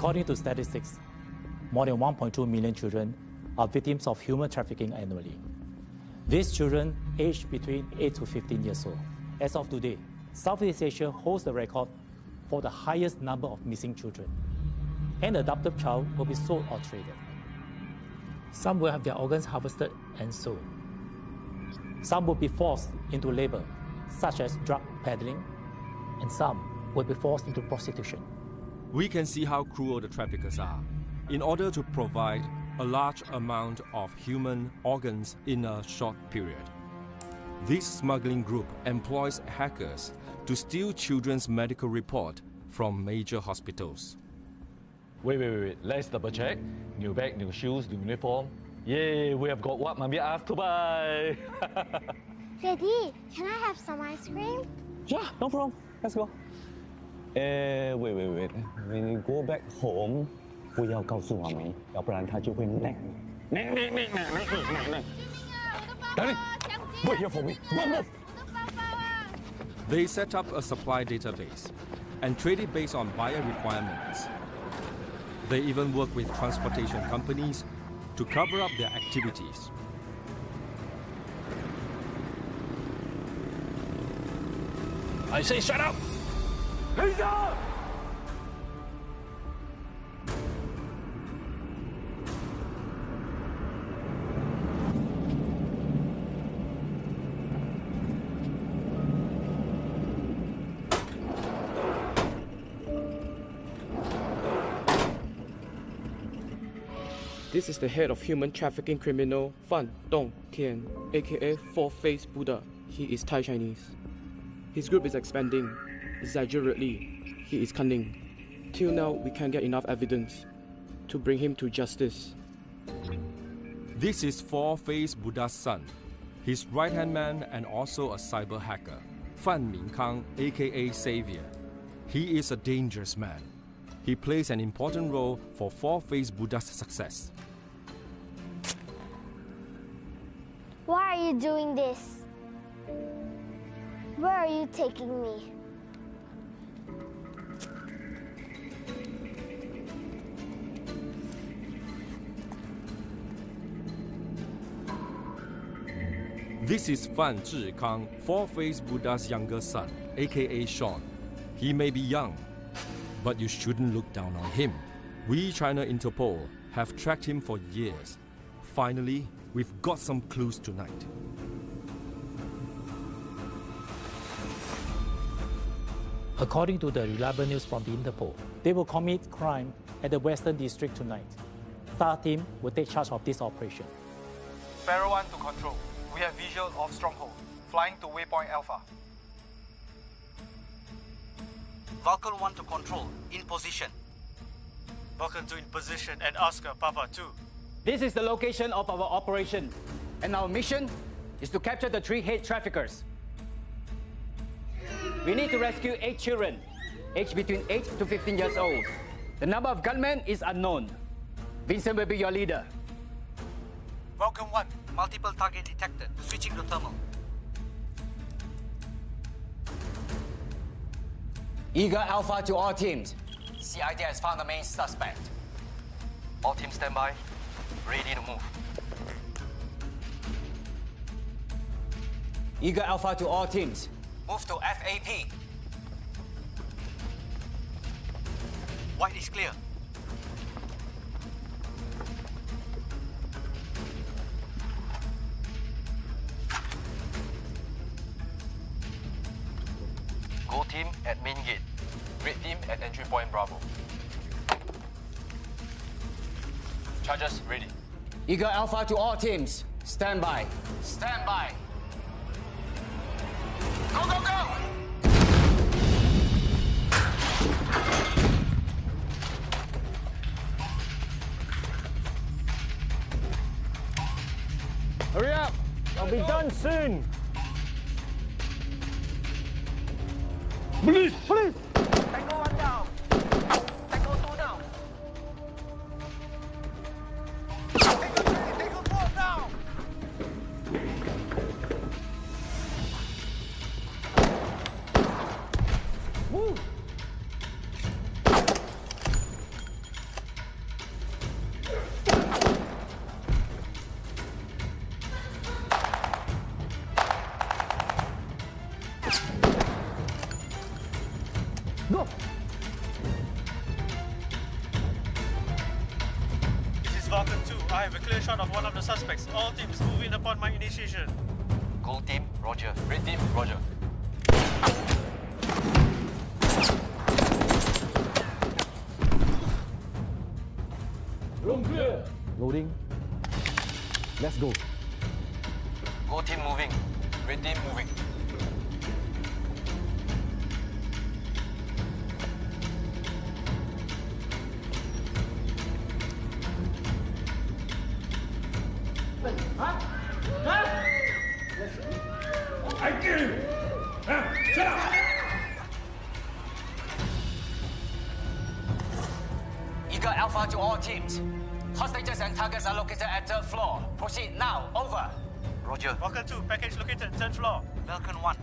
According to statistics, more than 1.2 million children are victims of human trafficking annually. These children aged between 8 to 15 years old. As of today, Southeast Asia holds the record for the highest number of missing children. An adopted child will be sold or traded. Some will have their organs harvested and sold. Some will be forced into labor, such as drug peddling, and some will be forced into prostitution we can see how cruel the traffickers are. In order to provide a large amount of human organs in a short period. This smuggling group employs hackers to steal children's medical report from major hospitals. Wait, wait, wait, wait. Let's double check. New bag, new shoes, new uniform. Yay, we have got what mommy asked to buy. Daddy, can I have some ice cream? Yeah, no problem. Let's go. Eh, 哎，喂喂喂，你 go back home，不要告诉妈咪，要不然她就会奶你，奶奶奶奶奶奶奶。等你，wait here for me. Move, move. They set up a supply database and trade it based on buyer requirements. They even work with transportation companies to cover up their activities. I say shut up! This is the head of human trafficking criminal Fan Dong Tian, aka Four Face Buddha. He is Thai Chinese. His group is expanding exaggerately. He is cunning. Till now, we can't get enough evidence to bring him to justice. This is Four Face Buddha's son, his right hand man and also a cyber hacker, Fan Mingkang, aka Savior. He is a dangerous man. He plays an important role for Four Face Buddha's success. Why are you doing this? Where are you taking me? This is Fan Zhikang, Four-Faced Buddha's younger son, aka Sean. He may be young, but you shouldn't look down on him. We, China Interpol, have tracked him for years. Finally, we've got some clues tonight. According to the reliable news from the Interpol, they will commit crime at the Western District tonight. Star team will take charge of this operation. Sparrow 1 to control. We have visual of Stronghold, flying to Waypoint Alpha. Vulcan 1 to control, in position. Vulcan 2 in position and Oscar Papa 2. This is the location of our operation, and our mission is to capture the three hate traffickers. We need to rescue eight children, aged between 8 to 15 years old. The number of gunmen is unknown. Vincent will be your leader. Vulcan 1, Multiple target detected. Switching to thermal. Eagle Alpha to all teams. CID has found the main suspect. All teams stand by. Ready to move. Eagle Alpha to all teams. Move to FAP. White is clear. Team at main gate. Red team at entry point Bravo. Charges ready. Eagle Alpha to all teams. Stand by. Stand by. Go, go, go! Hurry up! I'll be done soon. Teams. Hostages and targets are located at third floor. Proceed now. Over. Roger. Falcon 2, package located, 10th floor. Falcon 1,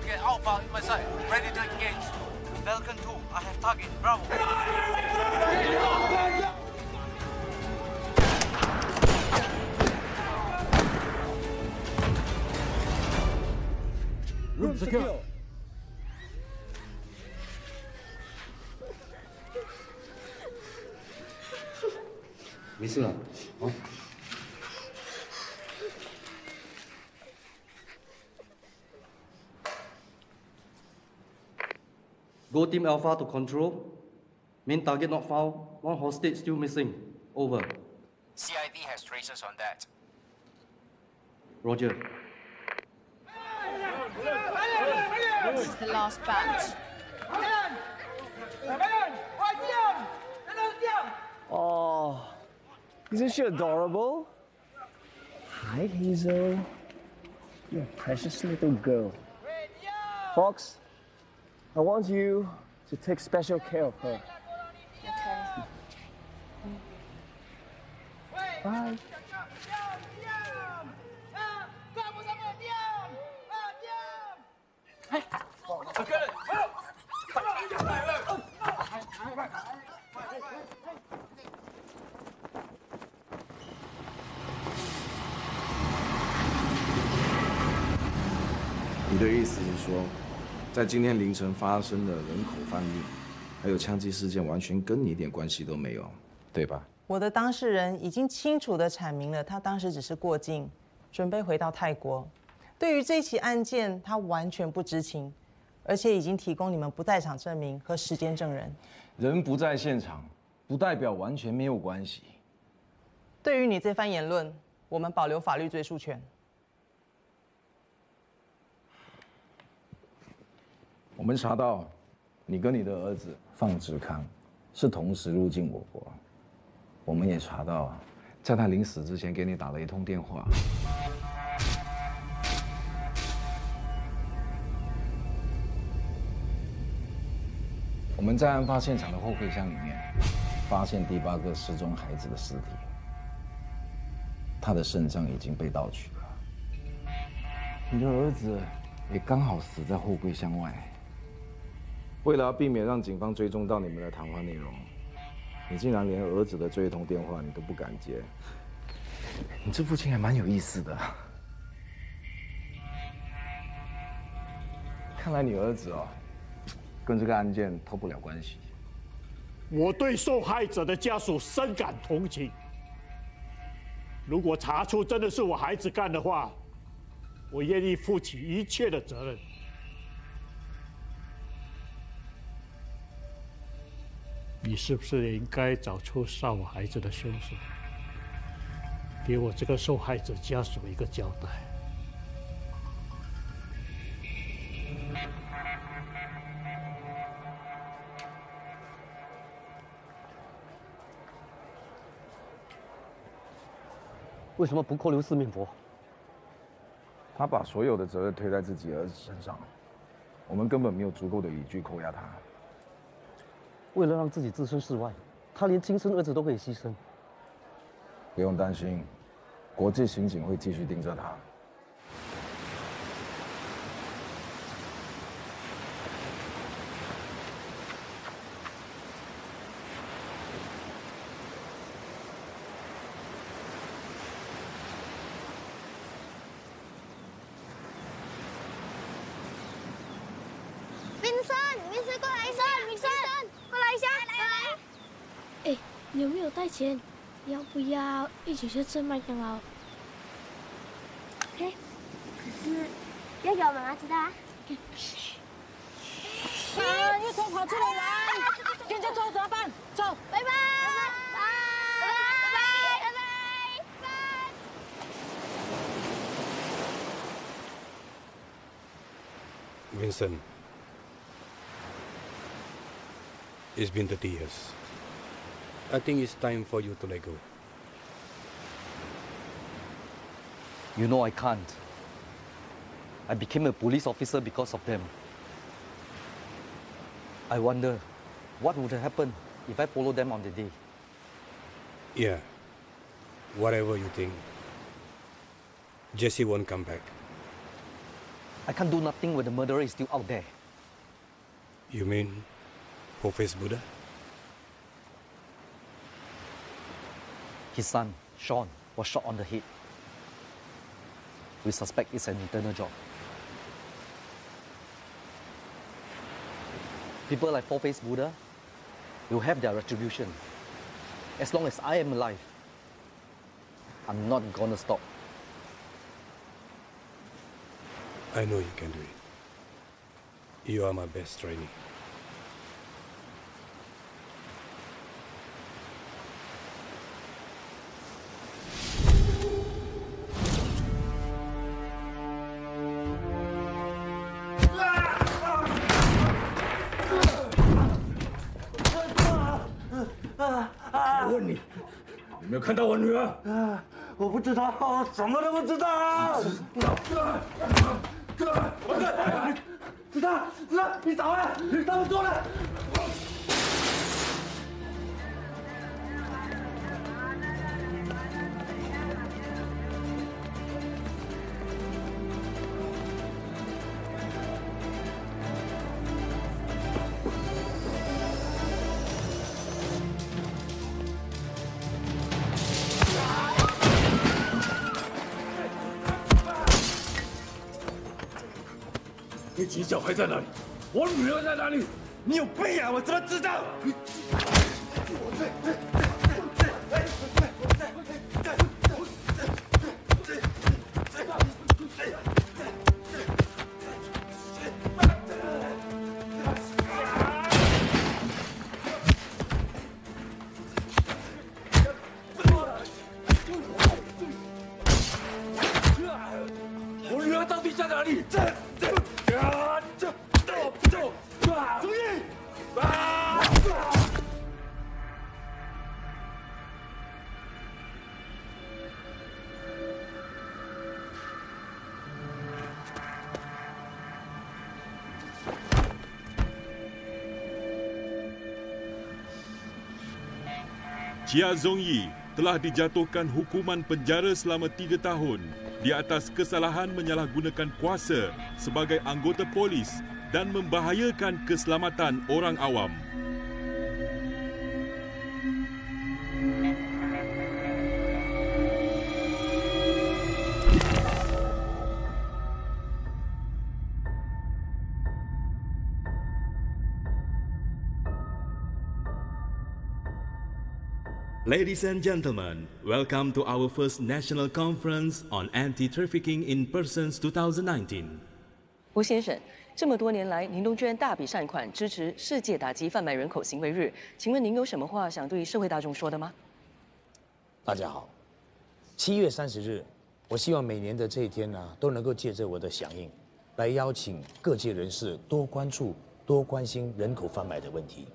target Team Alpha to control. Main target not found. One hostage still missing. Over. CIV has traces on that. Roger. This is the last batch. Oh, isn't she adorable? Hi, Hazel. You're a precious little girl. Fox, I want you to take special care of her. Okay. Bye.你的意思是说， 在今天凌晨发生的人口贩运，还有枪击事件，完全跟你一点关系都没有，对吧？我的当事人已经清楚地阐明了，他当时只是过境，准备回到泰国。对于这起案件，他完全不知情，而且已经提供你们不在场证明和时间证人。人不在现场，不代表完全没有关系。对于你这番言论，我们保留法律追诉权。我们查到，你跟你的儿子放志康是同时入境我国。我们也查到，在他临死之前给你打了一通电话。我们在案发现场的后备箱里面，发现第八个失踪孩子的尸体，他的肾脏已经被盗取了。你的儿子也刚好死在后备箱外。为了要避免让警方追踪到你们的谈话内容，你竟然连儿子的这一通电话你都不敢接。你这父亲还蛮有意思的。看来你儿子哦，跟这个案件脱不了关系。我对受害者的家属深感同情。如果查出真的是我孩子干的话，我愿意负起一切的责任。你是不是也应该找出杀我孩子的凶手，给我这个受害者家属一个交代？为什么不扣留四面佛？他把所有的责任推在自己儿子身上，我们根本没有足够的依据扣押他。为了让自己置身事外，他连亲生儿子都可以牺牲。不用担心，国际刑警会继续盯着他。Vincent，Vincent 过来一下，来。哎，你有没有带钱？要不要一起去吃麦当劳？OK，可是不要给我妈妈知道啊。啊！又偷跑出来玩，现在走怎么办？走，拜拜。拜拜拜拜拜拜。Vincent. It's been 30 years. I think it's time for you to let go. You know I can't. I became a police officer because of them. I wonder what would have happened if I followed them on the day. Yeah. Whatever you think. Jesse won't come back. I can't do nothing when the murderer is still out there. You mean Four-Face Buddha? His son, Sean, was shot on the head. We suspect it's an internal job. People like Four-Face Buddha will have their retribution. As long as I am alive, I'm not gonna stop. I know you can do it. You are my best trainee. 看到我女儿？啊！我不知道，我什么都不知道。哥，哥，儿子，子丹，子丹，你咋啊？他们做了。你几小孩在哪里？我女儿在哪里？你有病啊！我怎么知道？！Chia Zongyi telah dijatuhkan hukuman penjara selama tiga tahun di atas kesalahan menyalahgunakan kuasa sebagai anggota polis dan membahayakan keselamatan orang awam. Ladies and gentlemen, welcome to our first national conference on anti-trafficking in persons 2019. 吴先生，这么多年来，您都捐大笔善款支持世界打击贩卖人口行为日，请问您有什么话想对社会大众说的吗？大家好，七月三十日，我希望每年的这一天呢，都能够借着我的响应，来邀请各界人士多关注、多关心人口贩卖的问题。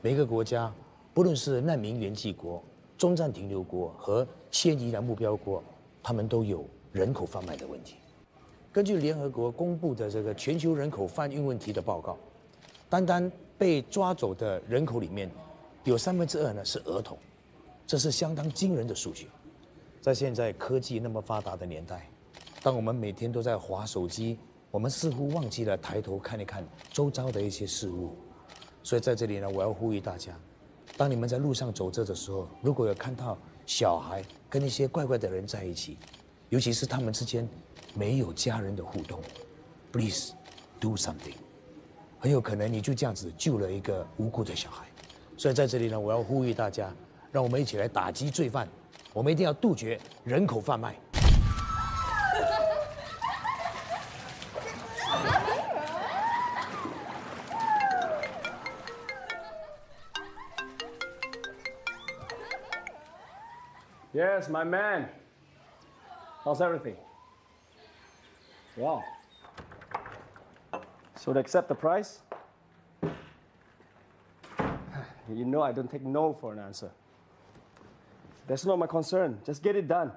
每个国家，不论是难民源籍国、中暂停留国和迁移的目标国，他们都有人口贩卖的问题。根据联合国公布的这个全球人口贩运问题的报告，单单被抓走的人口里面，有三分之二呢是儿童，这是相当惊人的数据。在现在科技那么发达的年代，当我们每天都在划手机，我们似乎忘记了抬头看一看周遭的一些事物。所以在这里呢，我要呼吁大家，当你们在路上走着的时候，如果有看到小孩跟一些怪怪的人在一起，尤其是他们之间没有家人的互动，please do something。很有可能你就这样子救了一个无辜的小孩。所以在这里呢，我要呼吁大家，让我们一起来打击罪犯，我们一定要杜绝人口贩卖。Yes, my man. How's everything? Wow. So they accept the price? You know I don't take no for an answer. That's not my concern. Just get it done.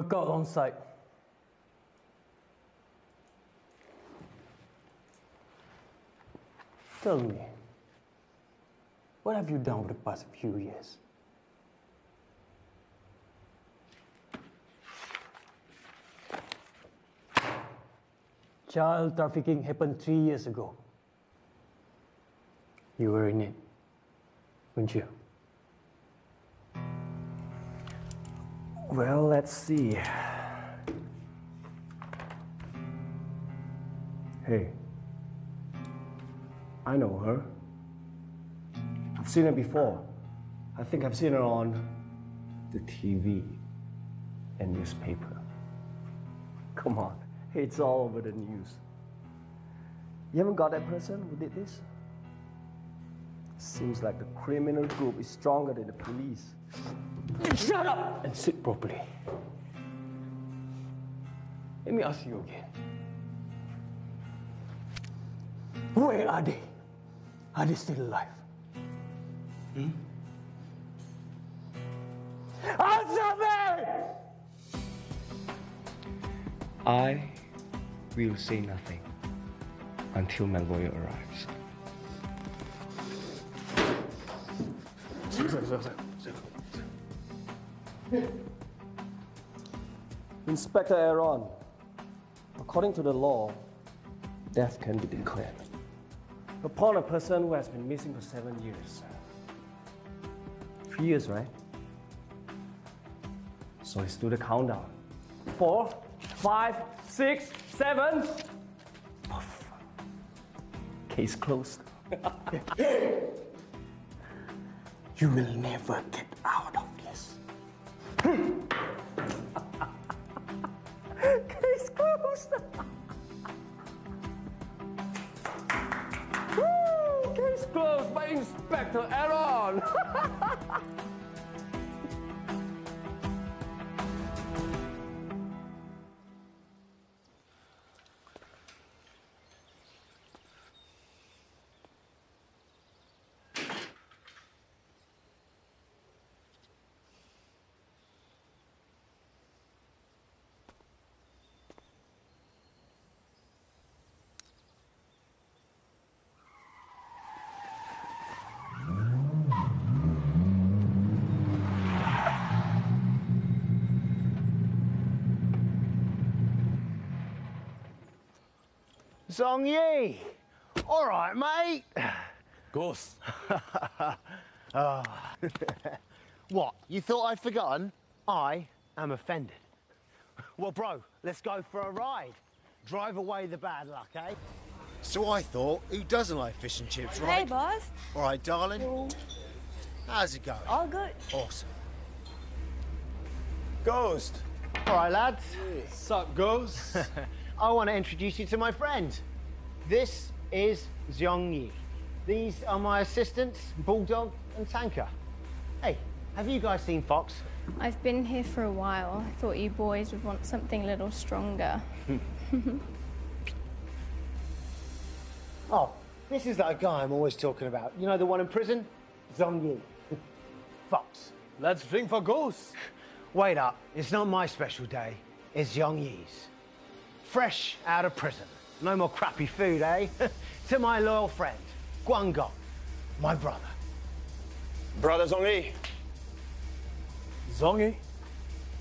Were on site. Tell me, what have you done over the past few years? Child trafficking happened three years ago. You were in it, weren't you? Well, let's see. Hey, I know her. I've seen her before. I think I've seen her on the TV and newspaper. Come on, it's all over the news. You haven't got that person who did this? Seems like the criminal group is stronger than the police. Shut up and sit properly. Let me ask you again. Where are they? Are they still alive? Hmm? Answer me! I will say nothing until my lawyer arrives. Inspector Aaron, according to the law, death can be declared upon a person who has been missing for seven years. Three years, right? So let's do the countdown. Four, five, six, seven. Case closed. you will never get out Inspector Aaron. Zhong Yi. All right, mate. Ghost. oh. what? You thought I'd forgotten? I am offended. Well, bro, let's go for a ride. Drive away the bad luck, eh? So I thought, who doesn't like fish and chips, right? Hey, boss. All right, darling. How's it going? All good. Awesome. Ghost. All right, lads. Sup, Ghost? I want to introduce you to my friend. This is Zhong Yi. These are my assistants, Bulldog and Tanker. Hey, have you guys seen Fox? I've been here for a while. I thought you boys would want something a little stronger. Oh, this is that guy I'm always talking about. You know the one in prison? Zhong Yi. Fox. Let's drink for Ghost. Wait up. It's not my special day. It's Zhong Yi's. Fresh out of prison. No more crappy food, eh? to my loyal friend, Guangong, my brother. Brother Zhongyi. Zhongyi,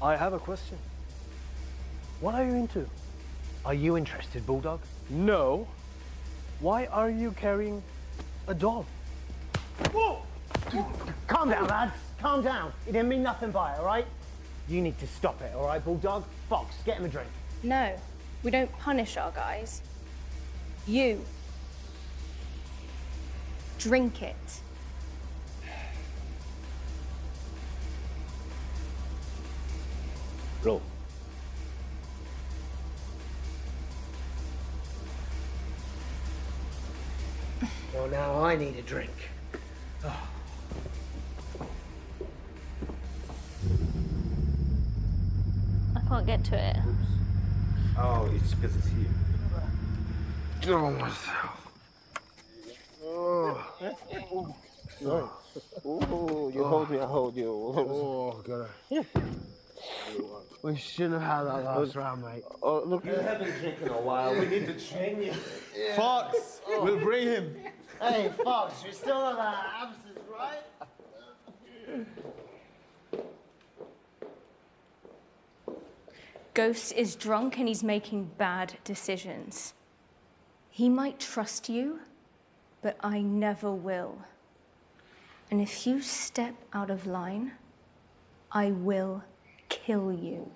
I have a question. What are you into? Are you interested, Bulldog? No. Why are you carrying a doll? Whoa! Calm down, lads. Calm down. He didn't mean nothing by it, all right? You need to stop it, all right, Bulldog? Fox, get him a drink. No, we don't punish our guys. You. Drink it. Bro. Well, now I need a drink. I can't get to it. Oh, it's because it's here. Oh, myself. Oh. Oh, you hold me, I hold you. Oh, God. We shouldn't have had that last round, mate. Oh, look, You haven't drinking a while. We need to train you. Fox, we'll bring him. Hey, Fox, we still have our absence, right? Ghost is drunk and he's making bad decisions. He might trust you, but I never will. And if you step out of line, I will kill you.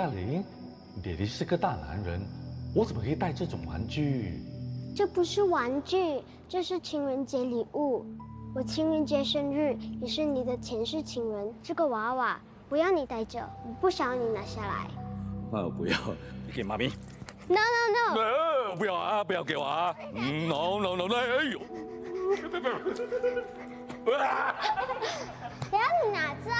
大林，爹爹是个大男人，我怎么可以带这种玩具？这不是玩具，这是情人节礼物。我情人节生日，也是你的前世情人。这个娃娃不要你带着，我不想要你拿下来。那我不要，你给妈咪。No no no！呃，不要啊，不要给我啊！嗯，no no no！哎呦，啊！不要你拿着。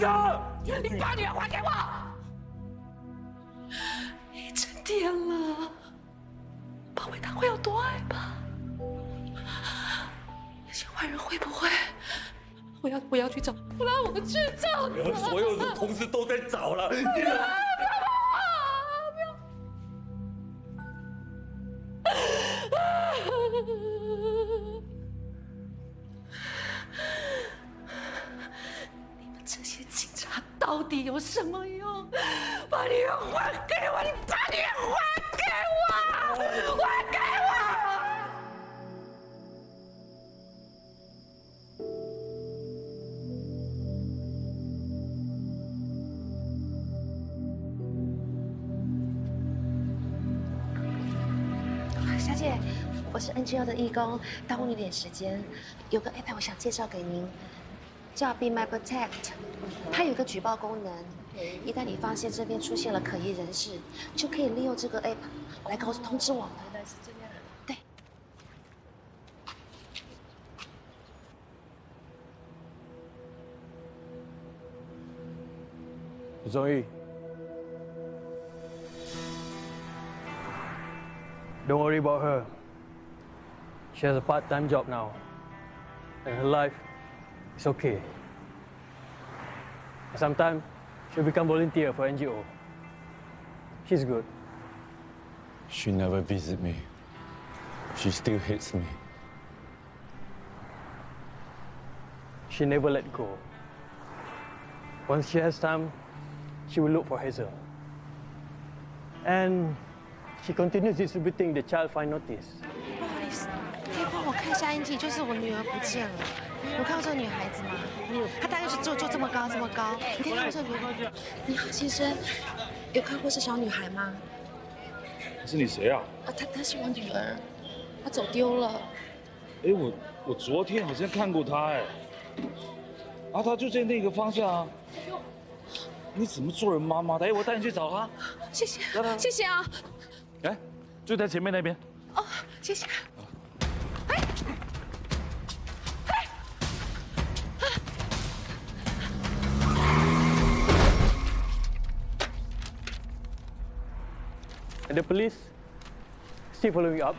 生，你把女儿还给我！一整天了，宝贝他会有多爱吧？那些坏人会不会？我要我要去找，不然我去找他。所有的同事都在找了。不有什么用？把女儿还给我！你把女儿还给我！还给我！小姐，我是 NGO 的义工，耽误你点时间。有个 app 我想介绍给您，叫 Be My Protect，它有个举报功能，一旦你发现这边出现了可疑人士，就可以利用这个 app 来告诉通知我们。对。Zoe. Don't worry about her. She has a part-time job now. And her life it's okay. Sometime, she'll become volunteer for NGO. She's good. She never visit me. She still hates me. She never let go. Once she has time, she will look for Hazel. And she continues distributing the child find notice. 可以帮我看一下印记，就是我女儿不见了。我看到这个女孩子吗？她大概是就就这么高，这么高。你可以看我这个女儿。你好，先生，有看过这小女孩吗？是你谁啊？啊，她她是我女儿，她走丢了。哎，我我昨天好像看过她哎，啊，她就在那个方向啊。你怎么做人妈妈的？哎，我带你去找她。谢谢谢谢啊。哎，就在前面那边。哦，谢谢。The police still following up.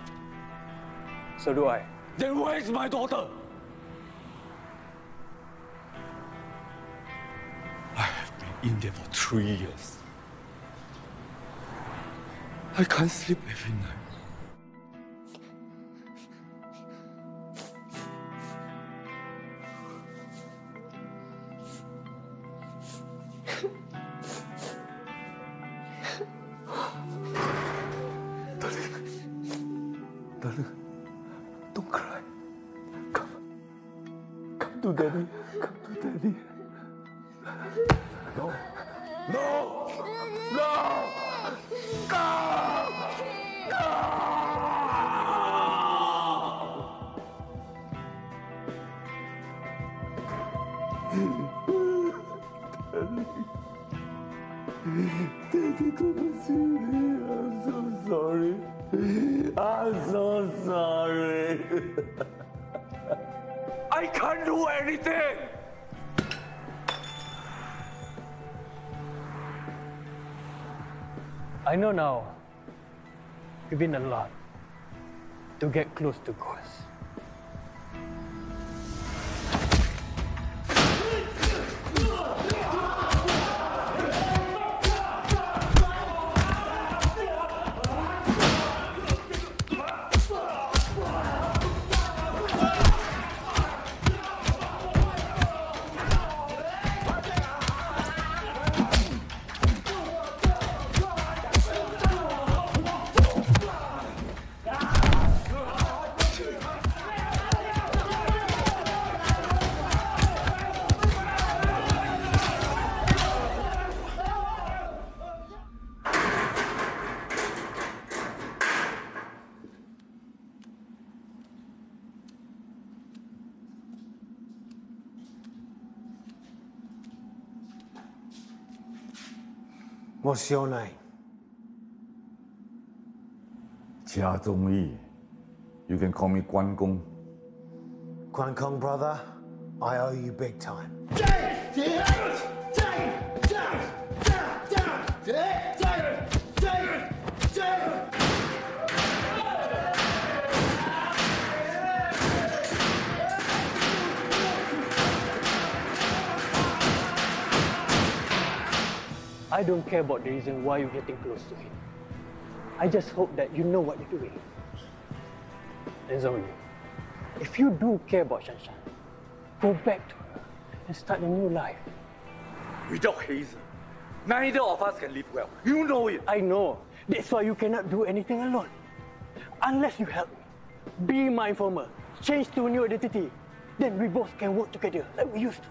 So do I. Then where is my daughter? I have been in there for three years. I can't sleep every night. Know now. You've been a lot to get close to Ghost. What's your name? Jia Zhongyi. You can call me Guan Gong. Guan Gong, brother, I owe you big time. I don't care about the reason why you're getting close to him. I just hope that you know what you're doing. And if you do care about Shanshan, go back to her and start a new life. Without Hazel, neither of us can live well. You know it. I know. That's why you cannot do anything alone. Unless you help me. Be my informer. Change to a new identity. Then we both can work together like we used to.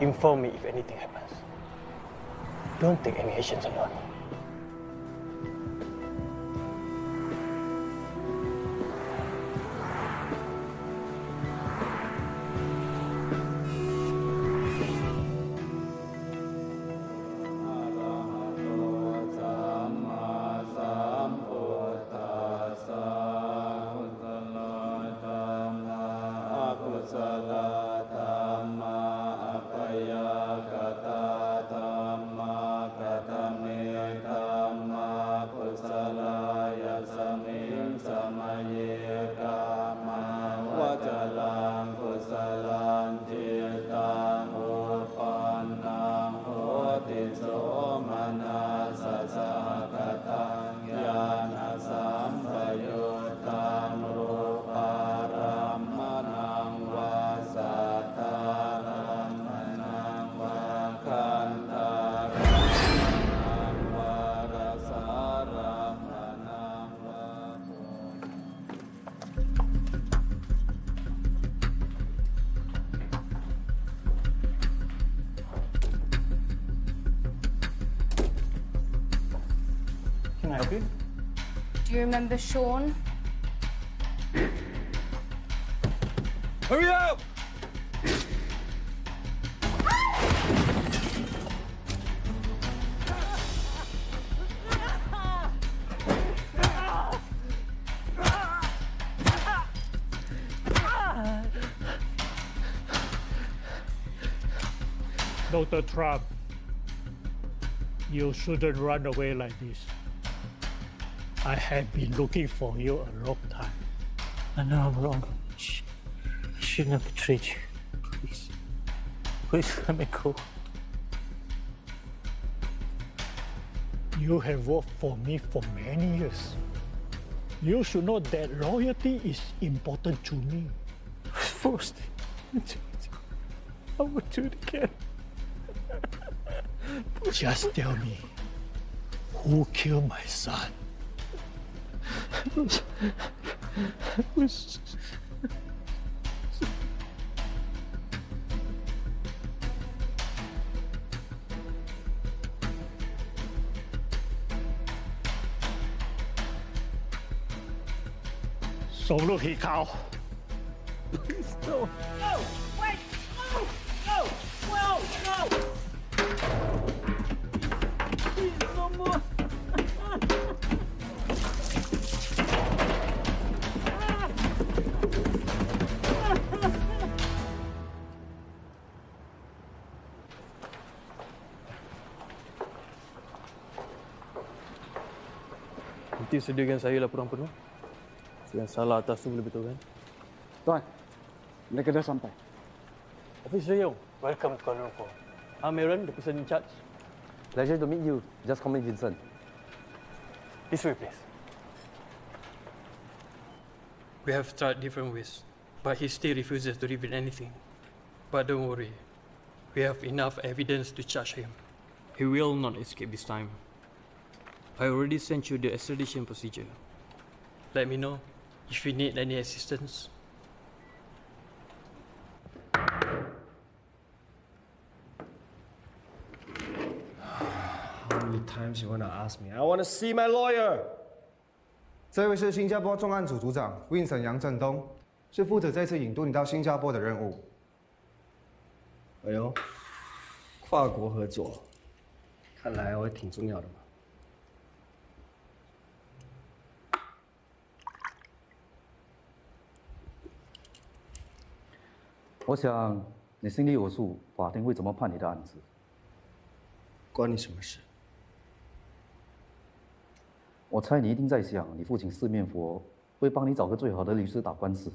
Inform me if anything happens. Don't take any actions alone. Do remember Sean? Hurry up! Dr. Trump, you shouldn't run away like this. I have been looking for you a long time. I know I'm wrong. I shouldn't have betrayed you. Please. Please let me go. You have worked for me for many years. You should know that loyalty is important to me. Forced. I would do it again. Just tell me, who killed my son? 走路，你靠。'Nanti sediakan saya laporan penuh. Yang salah atas tu boleh betulkan. Tuan, mereka dah sampai. Officer Yong, welcome to Kuala Lumpur. I'm Aaron, the person in charge. Pleasure to meet you. Just call me Vincent. This way, please. We have tried different ways, but he still refuses to reveal anything. But don't worry, we have enough evidence to charge him. He will not escape this time. I already sent you the extradition procedure. Let me know if you need any assistance. How many times you wanna ask me? I wanna see my lawyer. 这位是新加坡重案组组长 Vincent 杨振东，是负责这次引渡你到新加坡的任务。哎呦，跨国合作，看来我挺重要的嘛。我想你心里有数，法庭会怎么判你的案子？关你什么事？我猜你一定在想，你父亲四面佛会帮你找个最好的律师打官司。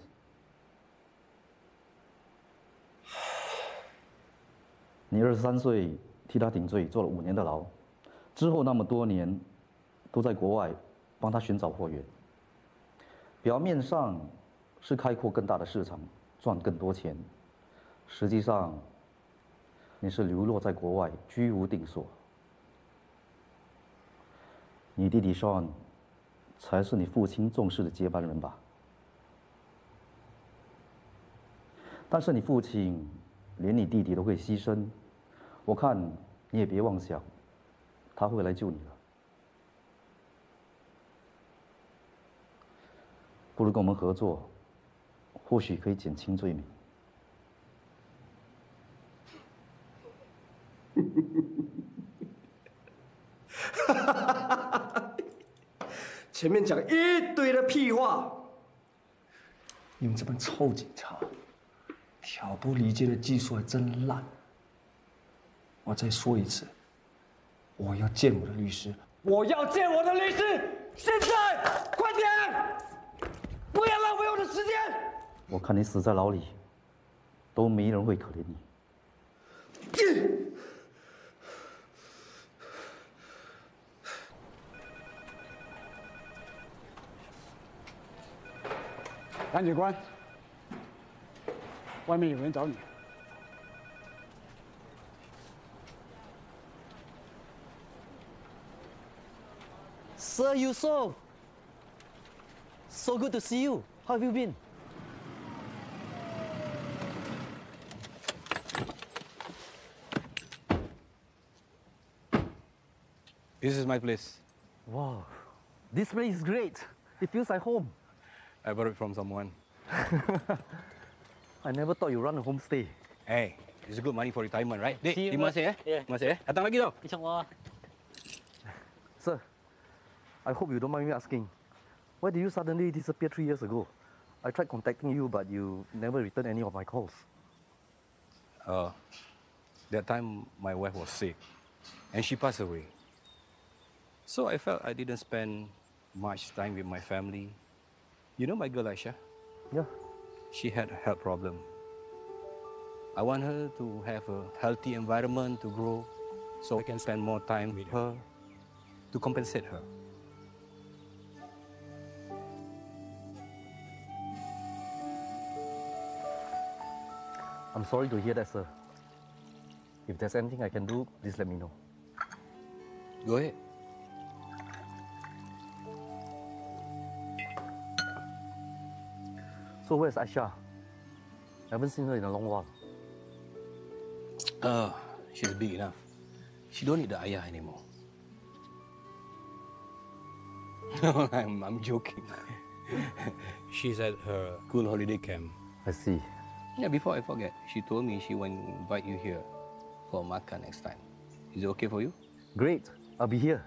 你二十三岁替他顶罪，坐了五年的牢，之后那么多年都在国外帮他寻找货源。表面上是开阔更大的市场，赚更多钱，实际上你是流落在国外，居无定所。你弟弟 Sean 才是你父亲重视的接班人吧？但是你父亲连你弟弟都会牺牲，我看你也别妄想他会来救你了。不如跟我们合作，或许可以减轻罪名。前面讲一堆的屁话，你们这帮臭警察，挑拨离间的技术还真烂。我再说一次，我要见我的律师，我要见我的律师，现在，快点，不要浪费我的时间。我看你死在牢里，都没人会可怜你。安检官，外面有人找你。 Sir Yusof, so good to see you. How have you been? This is my place. Wow, this place is great. It feels like home. I borrowed it from someone. I never thought you run a homestay. Hey, it's good money for retirement, right? Dek, See you, terima Mas. kasih eh. Yeah. Terima kasih eh. Datang lagi tau. InsyaAllah. Sir, I hope you don't mind me asking. Why did you suddenly disappear three years ago? I tried contacting you, but you never returned any of my calls. Uh, that time my wife was sick, and she passed away. So I felt I didn't spend much time with my family. You know my girl Aisha? Yeah. She had a health problem. I want her to have a healthy environment to grow, so I can spend more time with her to compensate her. I'm sorry to hear that, sir. If there's anything I can do, please let me know. Go ahead. So where's Aisha? I haven't seen her in a long while. Uh, she's big enough. She don't need the ayah anymore. No, I'm, I'm joking. she's at her school holiday camp. I see. Yeah, before I forget, she told me she to invite you here for makan next time. Is it okay for you? Great, I'll be here.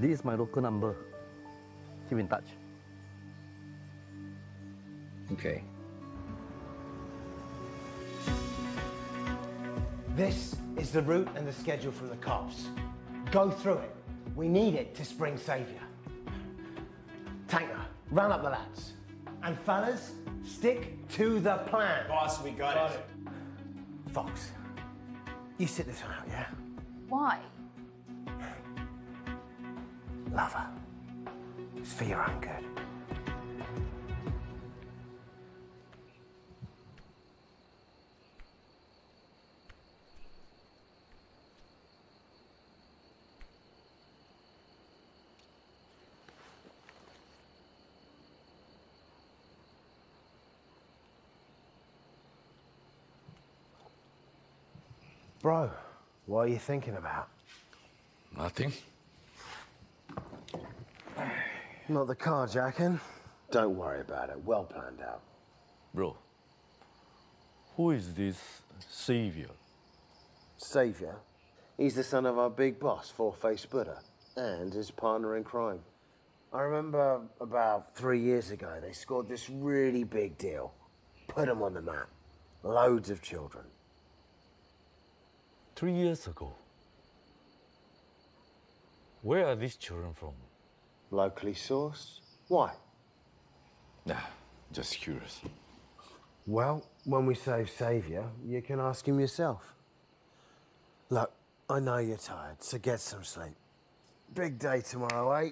This is my local number. Keep in touch. Okay. This is the route and the schedule from the cops. Go through it. We need it to spring Saviour. Tanker, round up the lads. And fellas, stick to the plan. Boss, we got, it. Fox, you sit this one out, yeah? Why? Lover. It's for your own good. Bro, what are you thinking about? Nothing. Not the carjacking. Don't worry about it. Well planned out. Bro, who is this savior? Saviour? He's the son of our big boss, Four-Faced Buddha, and his partner in crime. I remember about three years ago, they scored this really big deal. Put him on the map. Loads of children. Three years ago. Where are these children from? Locally sourced. Why? Nah, just curious. Well, when we save Saviour, you can ask him yourself. Look, I know you're tired, so get some sleep. Big day tomorrow, eh?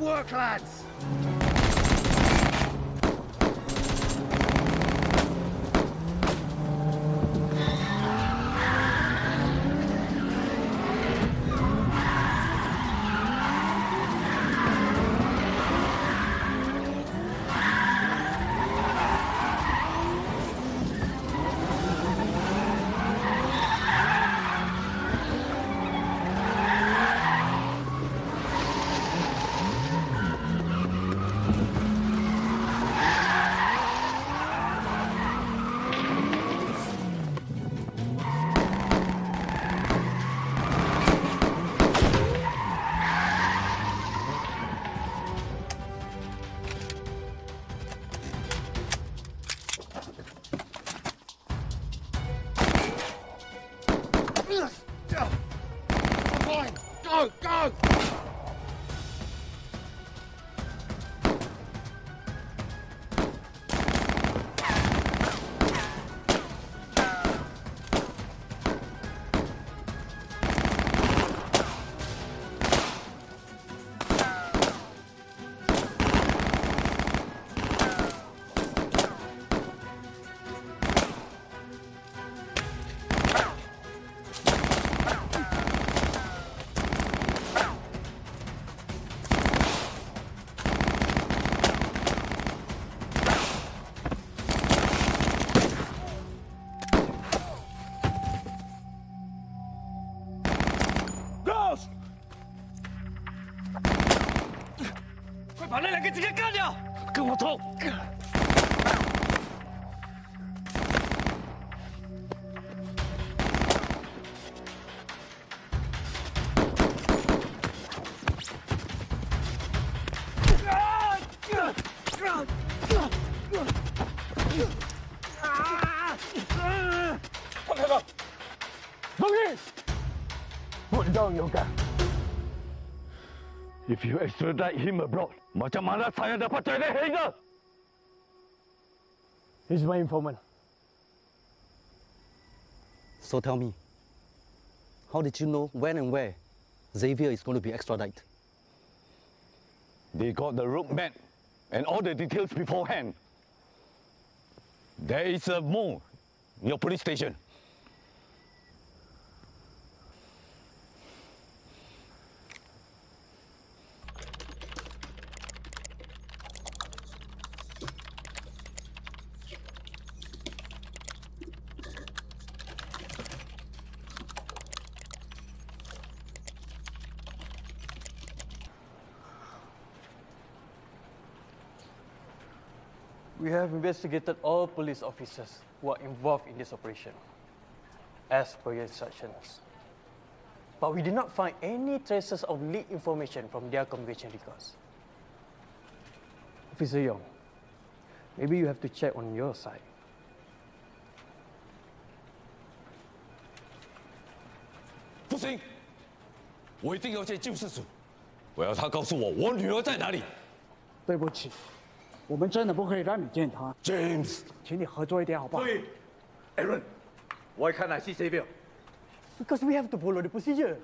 Work, lads! 掉！跟我走！放开他！放开！本当有感。If you extradite him abroad, macam mana saya dapat cari Hazel? He's my informant. So tell me, how did you know when and where Xavier is going to be extradited? They got the route map and all the details beforehand. There is a mole in your police station. We have investigated all police officers who are involved in this operation, as per your instructions. But we did not find any traces of leaked information from their communication records. Officer Young, maybe you have to check on your side. 不行，我一定要见救世主，我要他告诉我我女儿在哪里。对不起， 我们真的不可以让你见他。 James，请你合作一点好不好？ Aaron, why can't I see Xavier? Because we have to follow the procedure.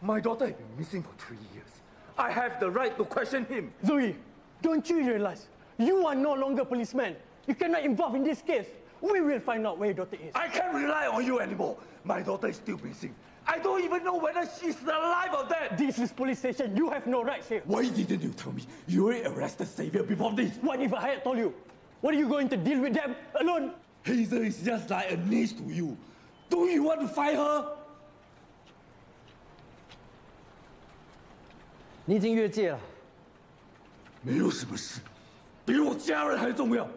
My daughter has been missing for three years. I have the right to question him. Zoe, don't you realize you are no longer policeman? You cannot involve in this case. We will find out where your daughter is. I can't rely on you anymore. My daughter is still missing. I don't even know whether she's alive or dead. This is police station. You have no rights here. Why didn't you tell me? You already arrested Xavier before this. What if I had told you? What are you going to deal with them alone? Hazel is just like a niece to you. Don't you want to fight her? 你已经越界了。没有什么事比我家人还重要。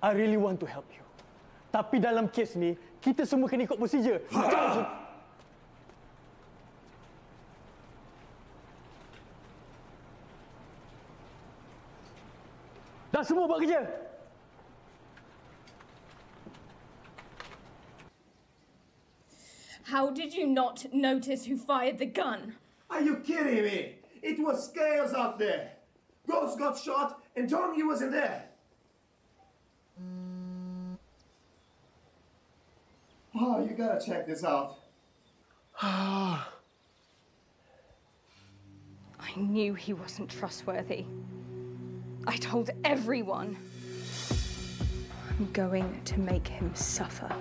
I really want to help you. Tapi dalam kes ni, kita semua kena ikut procedure. Jangan Dah semua buat kerja. How did you not notice who fired the gun? Are you kidding me? It was scales out there. Ghost got shot and Tommy wasn't there. Oh, you gotta check this out. I knew he wasn't trustworthy. I told everyone. I'm going to make him suffer.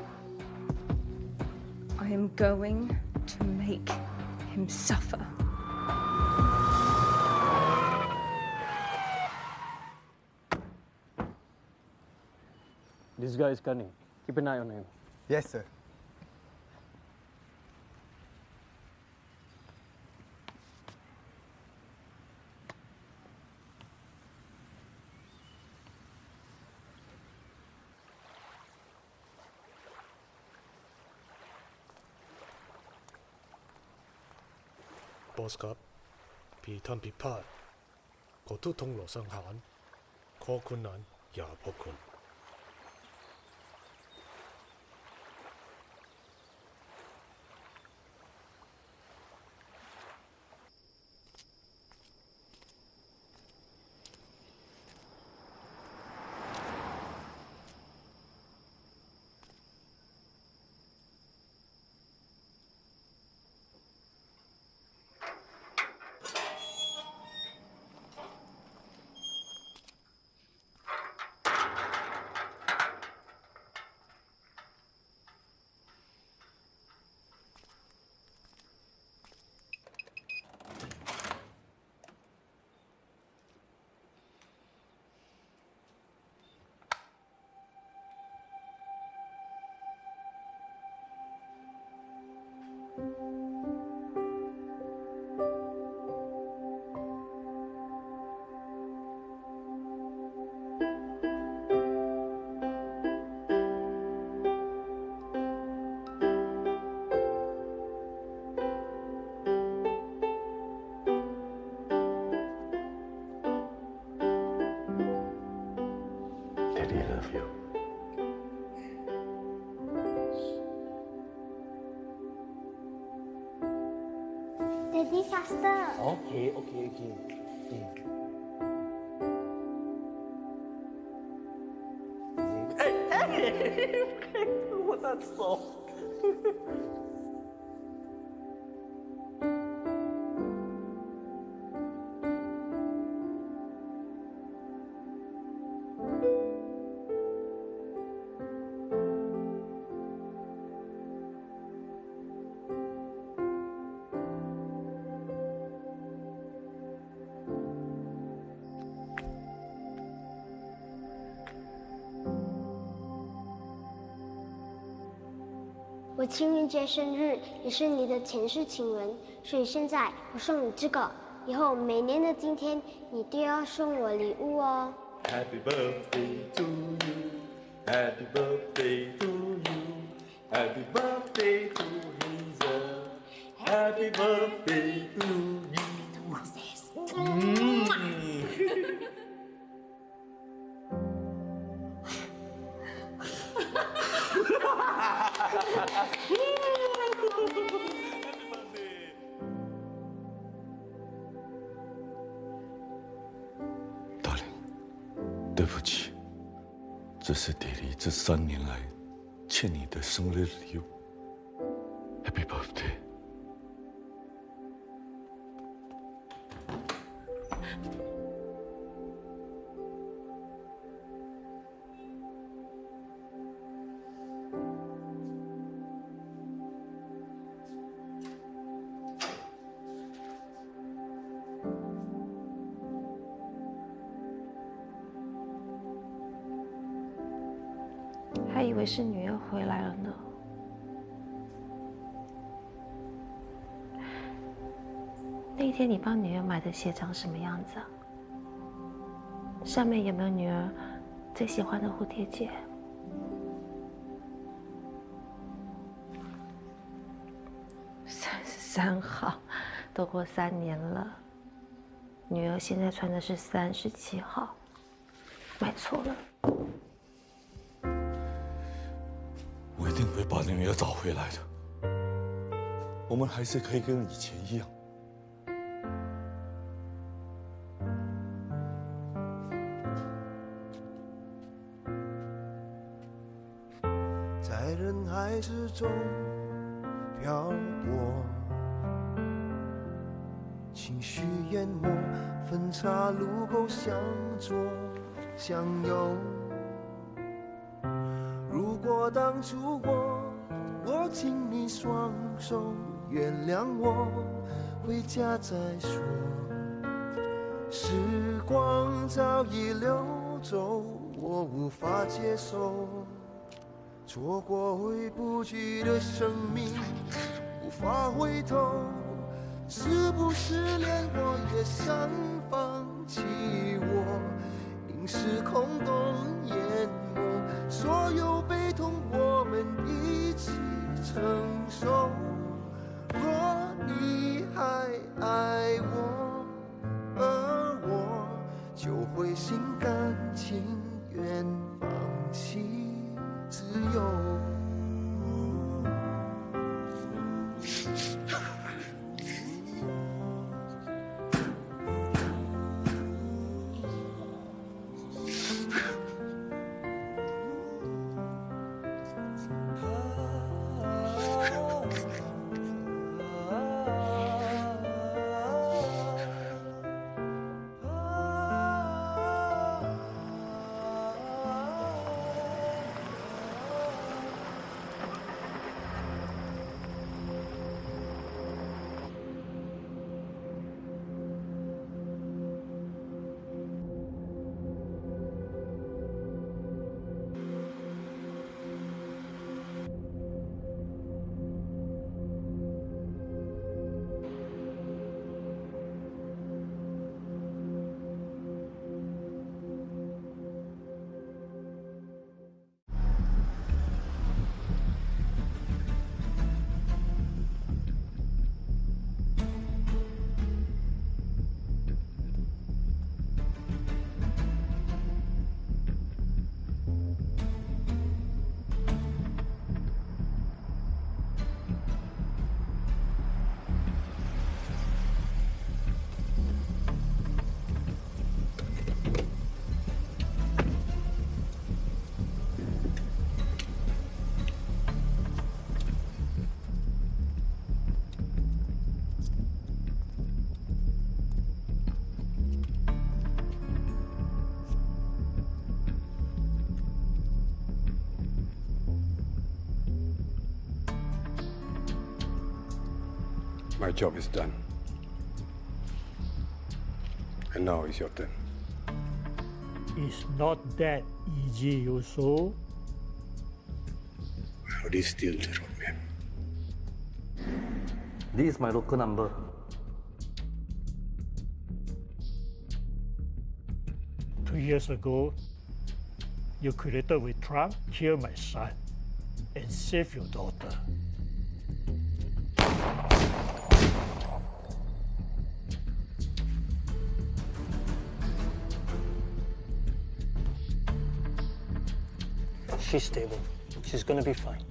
I am going to make him suffer. This guy is cunning. Keep an eye on him. Yes, sir. สครับพี่ทำผิดพลาด ขอทุกทงหล่อสังหาร ขอคนนั้นอย่าพบคน faster. Okay, okay, okay. Hey, hey! What's that song? 我情人节生日也是你的前世情人，所以现在我送你这个，以后每年的今天你都要送我礼物哦。Happy birthday to you. Happy birthday to you. Happy birthday to Hazel. Happy birthday to 年来欠你的生日礼物。Happy birthday！天你帮女儿买的鞋长什么样子啊？上面有没有女儿最喜欢的蝴蝶结？三十三号，都过三年了，女儿现在穿的是三十七号，买错了。我一定会把女儿找回来的。我们还是可以跟以前一样。当初我握紧你双手，原谅我，回家再说。时光早已流走，我无法接受。错过回不去的生命，无法回头，是不是连我也想放弃我？因时空洞淹没，所有承受。若你还爱我，而我就会心甘情愿 My job is done. And now it's your turn. It's not that easy, Yuso. Well, this still the roadmap. This is my local number. Two years ago, you created with Trump, kill my son, and save your daughter. She's stable. She's gonna be fine.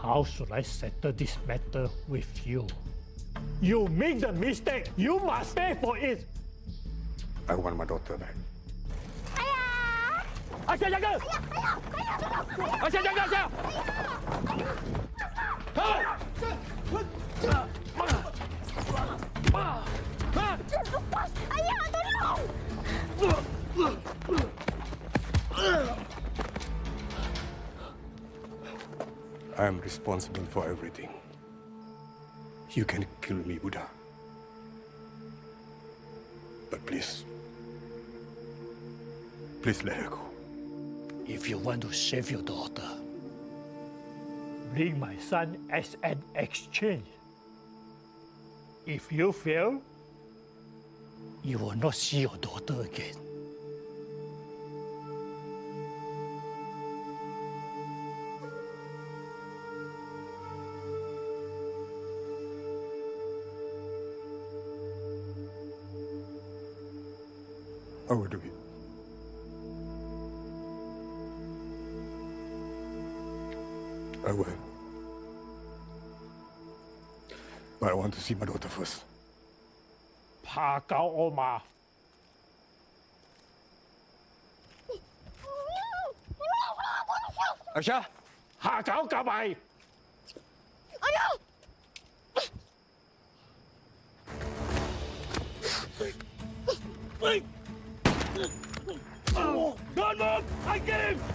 How should I settle this matter with you? You make the mistake. You must pay for it. I want my daughter back. Aisyah jaga! Aisyah jaga Aisyah! Lepas! Responsible for everything. You can kill me, Buddha. But please, please let her go. If you want to save your daughter, bring my son as an exchange. If you fail, you will not see your daughter again. I will do it. I will. But I want to see my daughter first. 怕搞我嘛？阿霞，下搞搞埋。 Get him!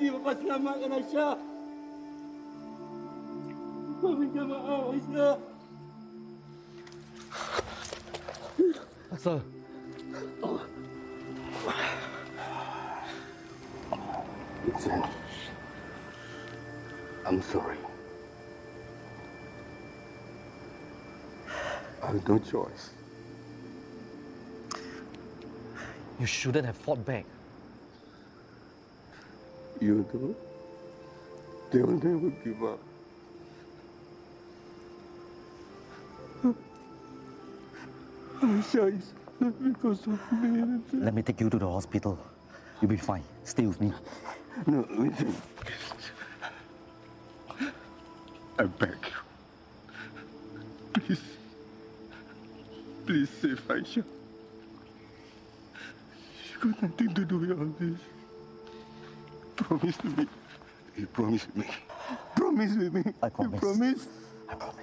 Bapak janji Bapak selamatkan Aisyah. Bapak minta maaf, Listen, I'm sorry. I have no choice. You shouldn't have fought back. You know, they will never give up. Aisha because of me. Let me take you to the hospital. You'll be fine. Stay with me. No, listen. I beg you. Please. Please save Aisha. She got nothing to do with all this. Promise me. You promise me. Promise with me. I promise. You promise. I promise. Promise.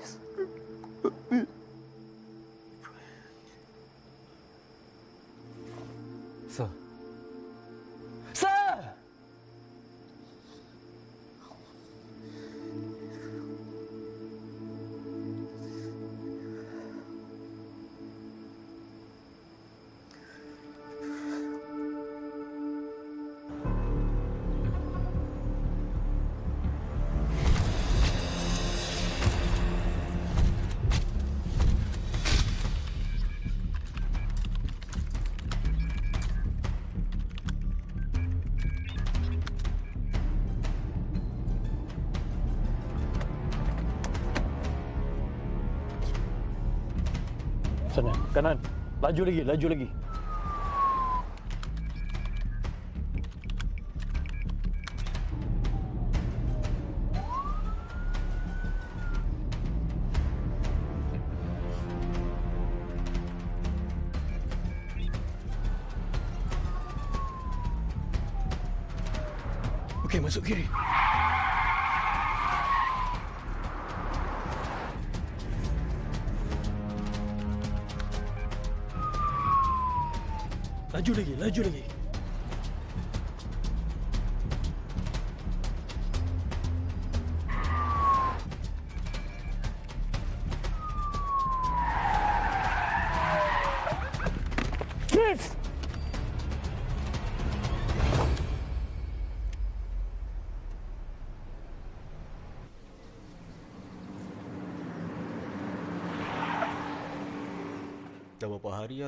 Kanan. Laju lagi, laju lagi.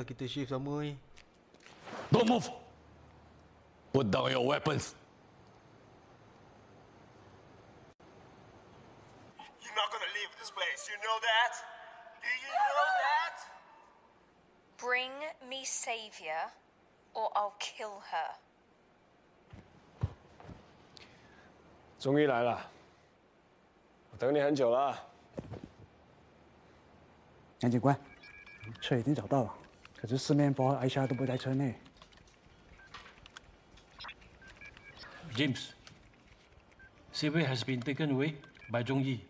Kita shift sama ni. Don't move. Put down your weapons. You're not gonna leave this place, you know that? Do you know that? Bring me Savior, or I'll kill her. 终于来了，我等你很久了。杨警官，车已经找到了，可是四面佛和艾莎都不在车内。 James, Siwei has been taken away by Zhong Yi.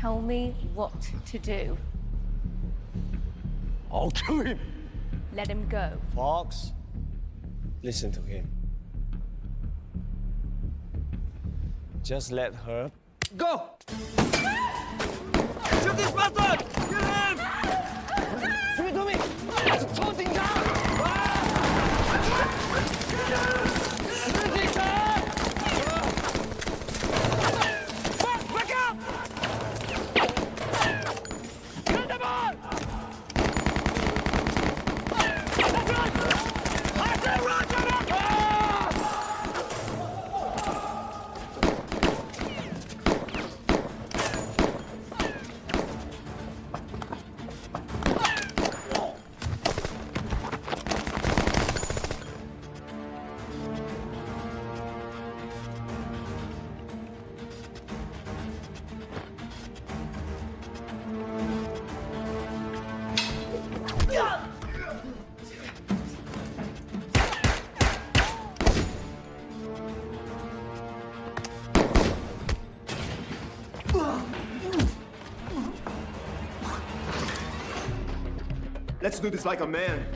tell me what to do. I'll kill him. Let him go. Fox, listen to him. Just let her go. Shoot this bastard! Get him! Give it to me! It's taunting down! Do this like a man.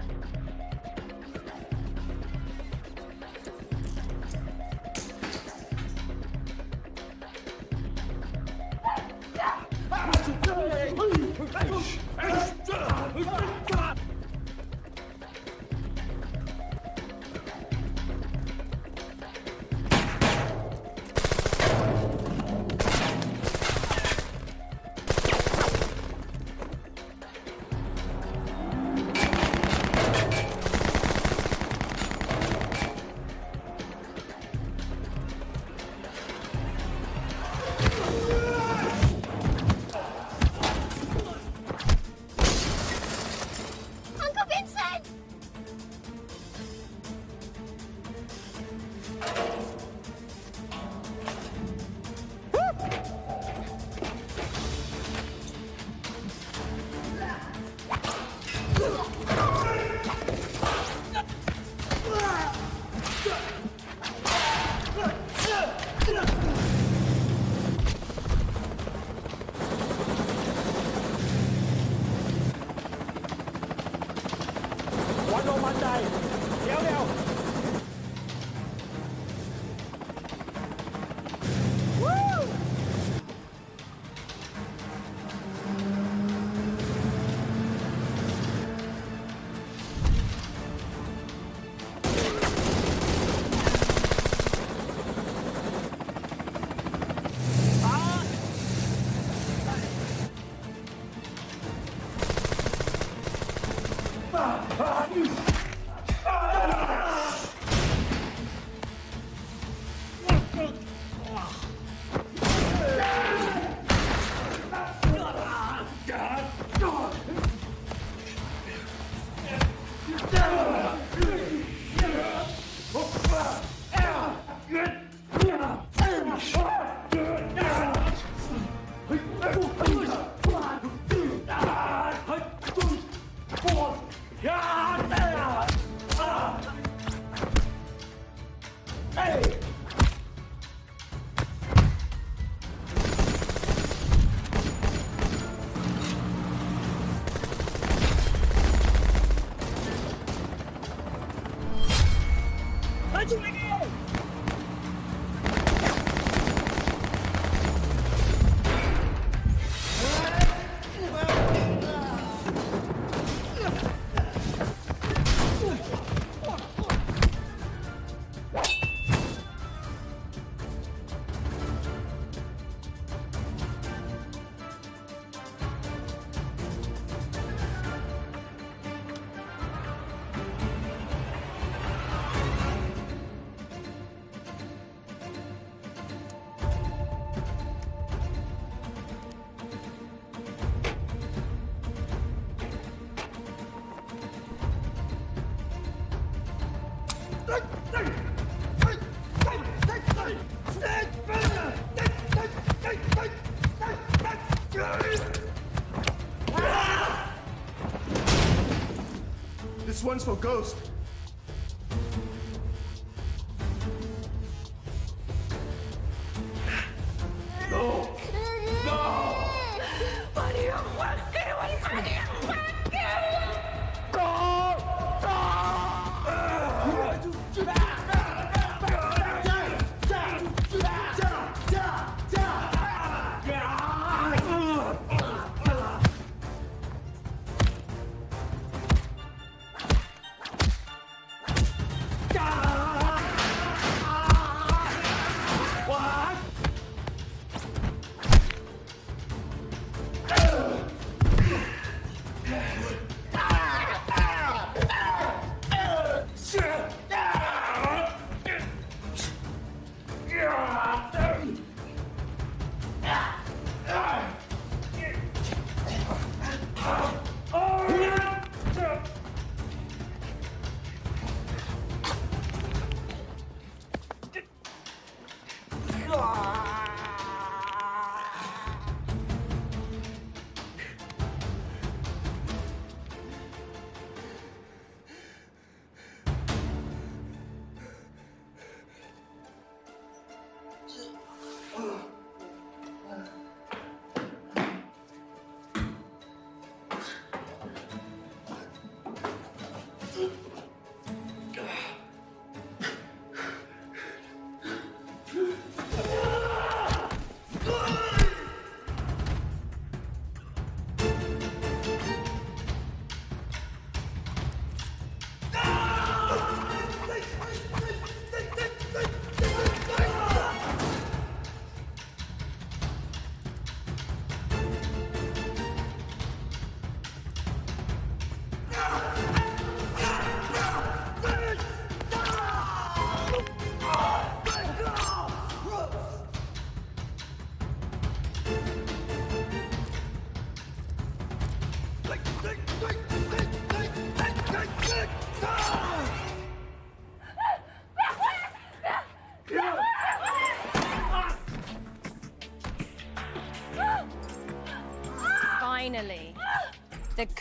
Ghost.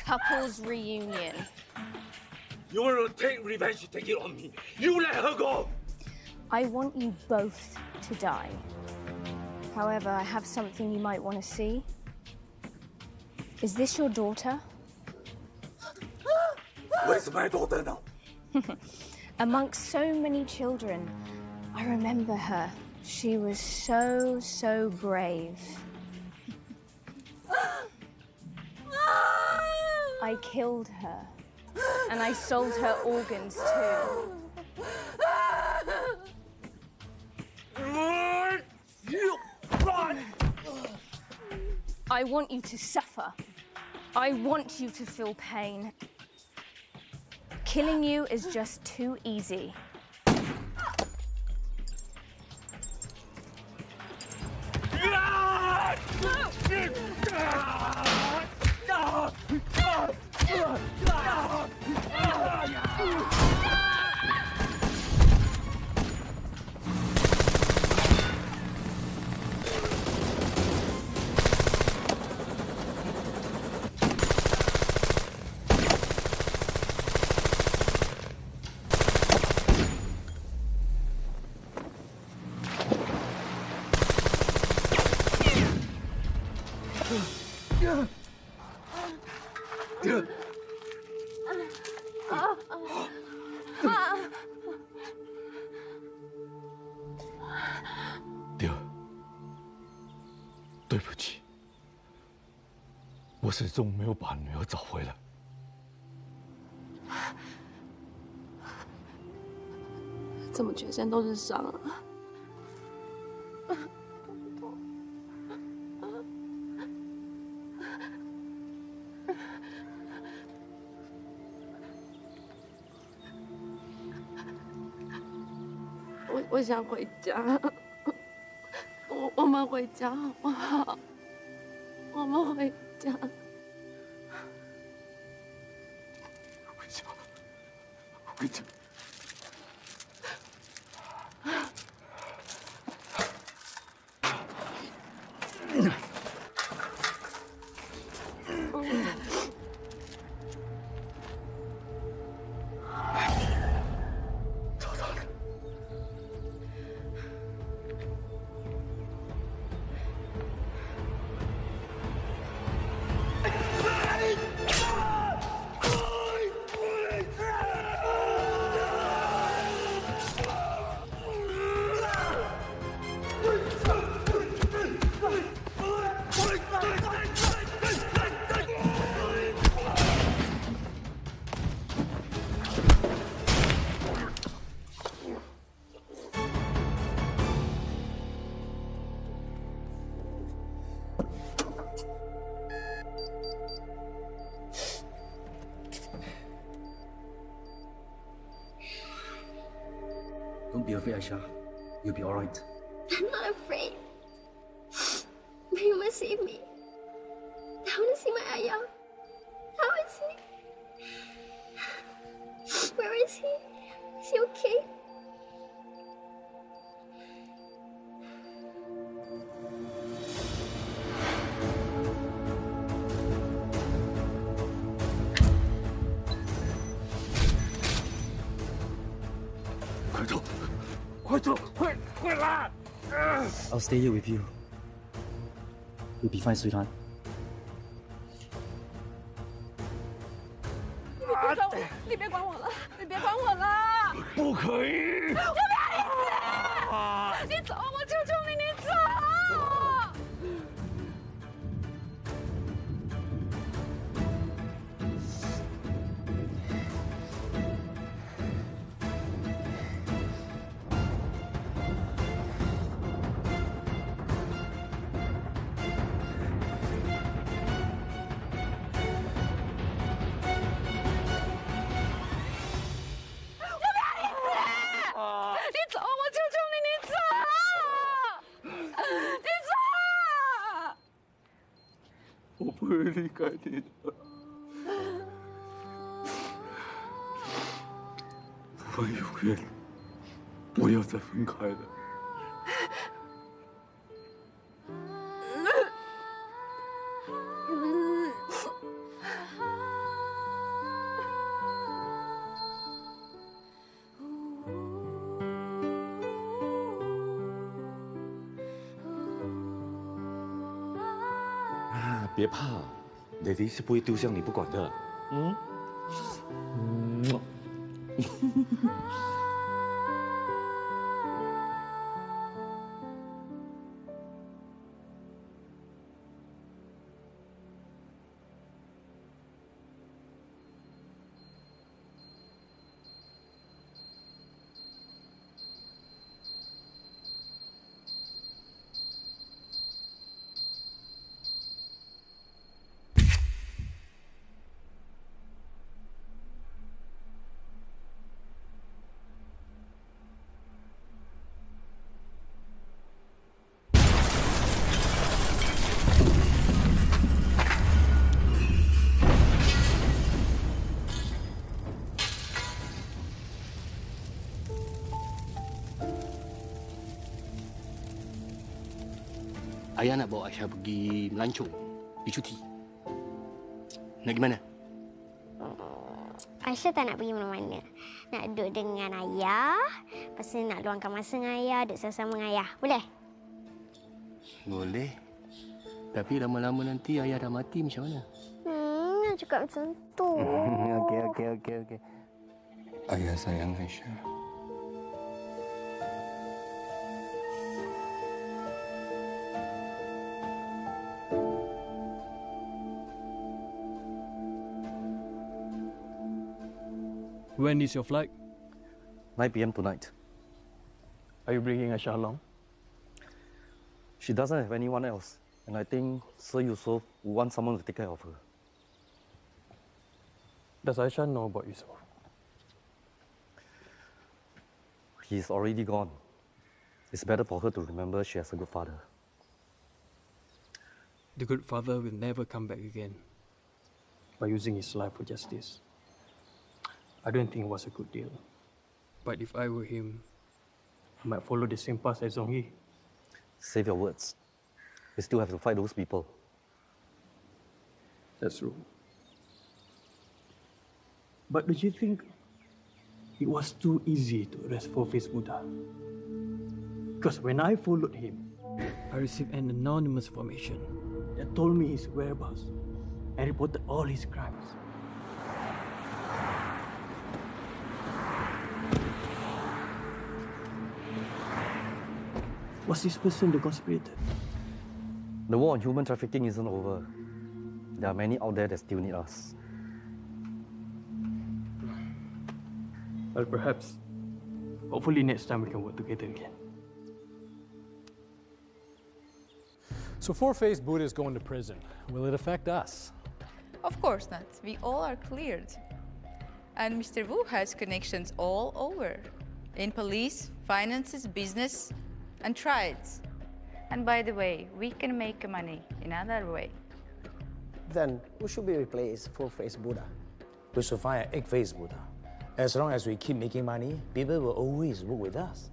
Couple's reunion. You want to take revenge, take it on me. You let her go. I want you both to die. However, I have something you might want to see. Is this your daughter? Where's my daughter now? Amongst so many children, I remember her. She was so, so brave. I killed her. And I sold her organs too. I want you to suffer. I want you to feel pain. Killing you is just too easy. No! 大爷！大爷！我始终没有把女儿找回来。怎么全身都是伤啊？我我想回家，我我们回家好不好？我们回家。回 Aisha. You'll be alright. I'm not afraid. I'll stay here with you. You'll be fine, sweetheart. 是不会丢下你不管的。嗯。Ayah nak bawa Aisyah pergi melancong, pergi cuti. Nak gimana? Aisyah tak nak pergi mana-mana. Nak duduk dengan ayah. Lepas tu nak luangkan masa dengan ayah, duduk sama-sama dengan ayah. Boleh? Boleh. Tapi lama-lama nanti ayah dah mati macam mana? Hmm, nak cakap macam tu. okey, okey, okey, okey. Ayah sayang Aisyah. When is your flight? 9 p.m. tonight. Are you bringing Aisha along? She doesn't have anyone else, and I think Sir Yusuf would want someone to take care of her. Does Aisha know about Yusuf? He's already gone. It's better for her to remember she has a good father. The good father will never come back again by using his life for justice. I don't think it was a good deal. But if I were him, I might follow the same path as Zhong Yi. Save your words. We still have to fight those people. That's true. But do you think it was too easy to arrest Four-Face Buddha? Because when I followed him, I received an anonymous information that told me his whereabouts and reported all his crimes. Was this person the conspirator? The war on human trafficking isn't over. There are many out there that still need us. Well, perhaps. Hopefully, next time we can work together again. So four-faced Buddha is going to prison. Will it affect us? Of course not. We all are cleared. And Mr. Wu has connections all over in police, finances, business, and try it. And by the way, we can make money in another way. Then we should be replaced Four-Face Buddha? We should find an egg-faced Buddha. As long as we keep making money, people will always work with us.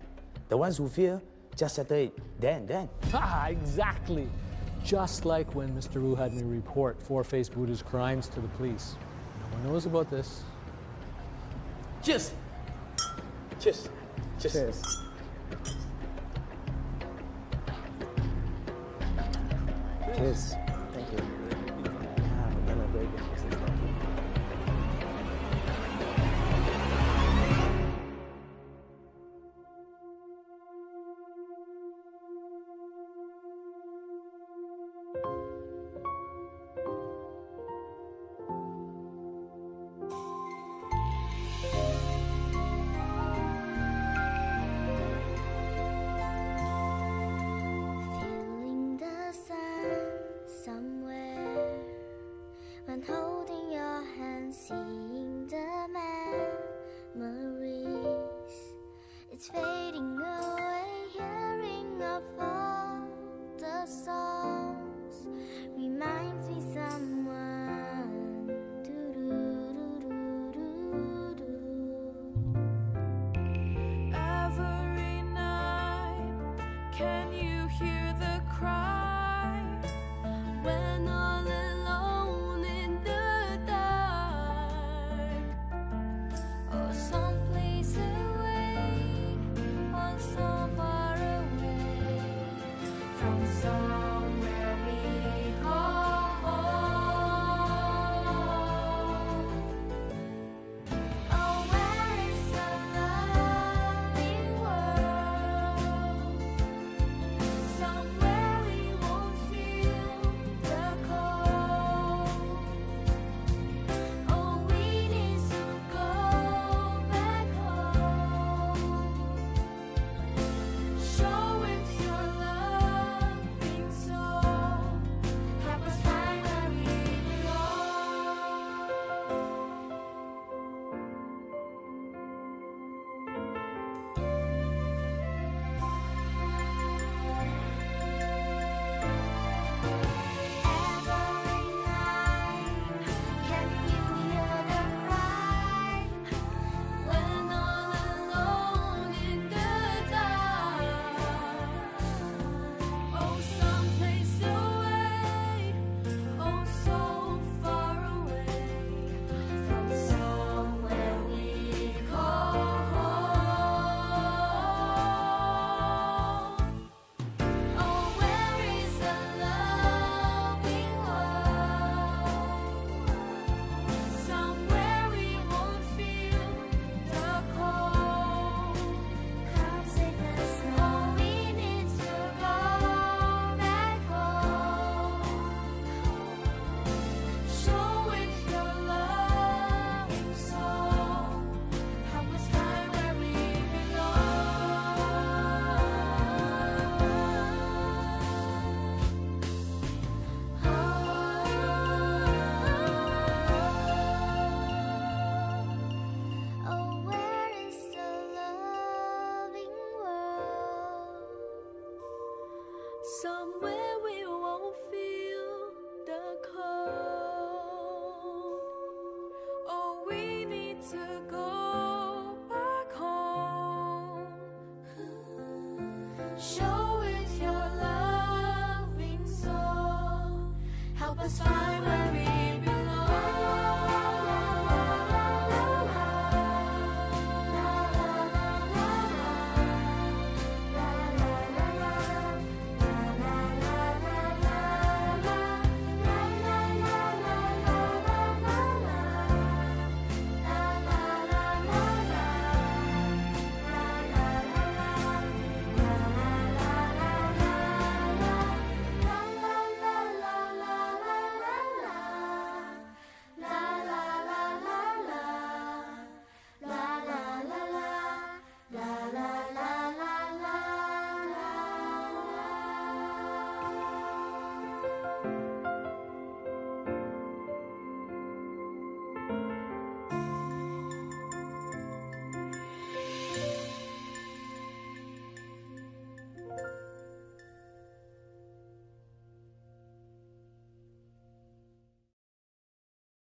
The ones who fear, just settle it then, then. Ah, exactly. Just like when Mr. Wu had me report Four-Faced Buddha's crimes to the police. No one knows about this. Cheers! Cheers! Cheers! Cheers. Cheers.